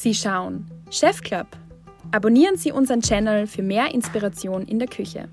Sie schauen Chef Club. Abonnieren Sie unseren Channel für mehr Inspiration in der Küche.